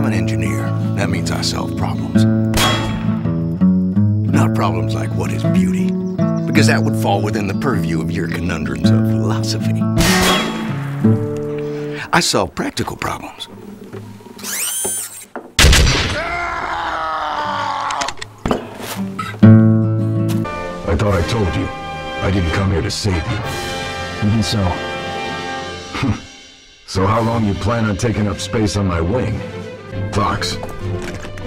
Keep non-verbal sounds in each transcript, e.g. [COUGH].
I'm an engineer. That means I solve problems. Not problems like what is beauty, because that would fall within the purview of your conundrums of philosophy. I solve practical problems. I thought I told you. I didn't come here to save you. Even so, [LAUGHS] So how long you plan on taking up space on my wing? Fox,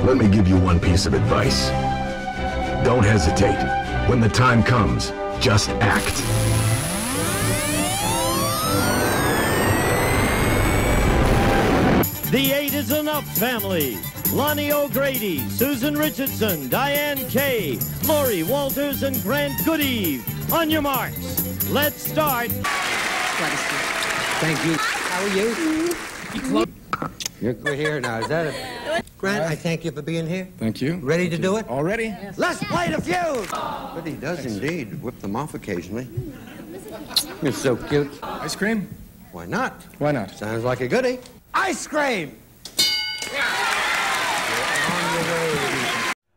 let me give you one piece of advice. Don't hesitate. When the time comes, just act. The Eight is Enough family. Lani O'Grady, Susan Richardson, Dianne Kay, Laurie Walters, and Grant Goodeve. On your marks. Let's start. Thank you. How are you? You're, we're here now. Is that it? Grant, I thank you for being here. thank you. Ready to do it? Already? Let's play the feud. But he does indeed whip them off occasionally. You're so cute. Ice cream? Why not? Why not? Sounds like a goodie. Ice cream.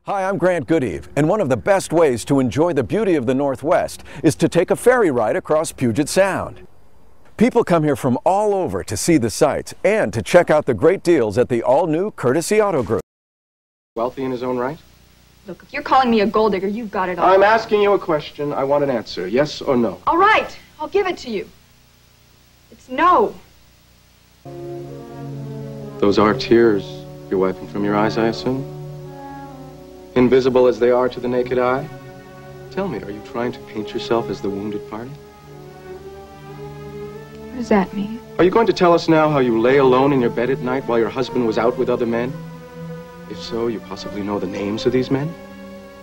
Hi, I'm Grant Goodeve, and one of the best ways to enjoy the beauty of the Northwest is to take a ferry ride across Puget Sound. People come here from all over to see the sights and to check out the great deals at the all-new Courtesy Auto Group. Wealthy in his own right? Look, if you're calling me a gold digger, you've got it all. I'm asking you a question. I want an answer. Yes or no? All right, I'll give it to you. It's no. Those are tears you're wiping from your eyes, I assume? Invisible as they are to the naked eye? Tell me, are you trying to paint yourself as the wounded party? What does that mean? Are you going to tell us now how you lay alone in your bed at night while your husband was out with other men? If so, you possibly know the names of these men?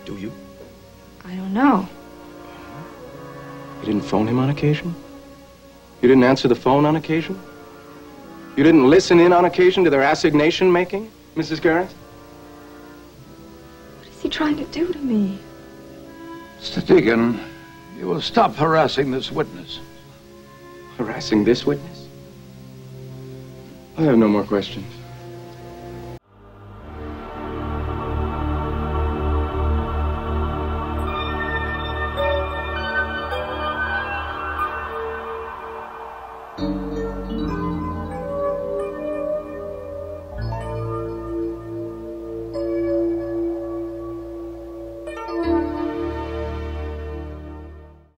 Do you? I don't know. You didn't phone him on occasion? You didn't answer the phone on occasion? You didn't listen in on occasion to their assignation making, Mrs. Garrett? What is he trying to do to me? Mr. Deegan, you will stop harassing this witness. Harassing this witness? I have no more questions.